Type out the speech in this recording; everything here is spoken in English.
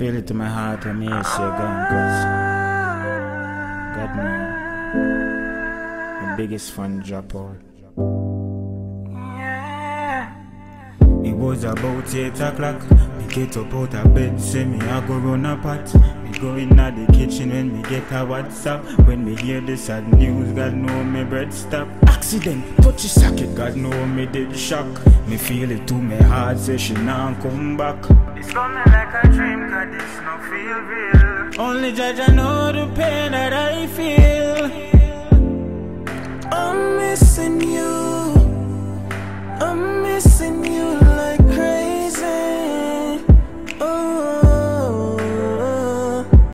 Feel it in my heart when me hear say gone, cause God know, the biggest fan drop all. It was about 8 o'clock, me get up out of bed, say me I go run a pot. Go in the kitchen when me get a WhatsApp. When me hear the sad news, God know me bread stop. Accident, touch the socket, God know me did shock. Me feel it to me heart, say she now come back. It's coming like a dream, cause this no feel real. Only judge I know the pain that I feel.